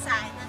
outside.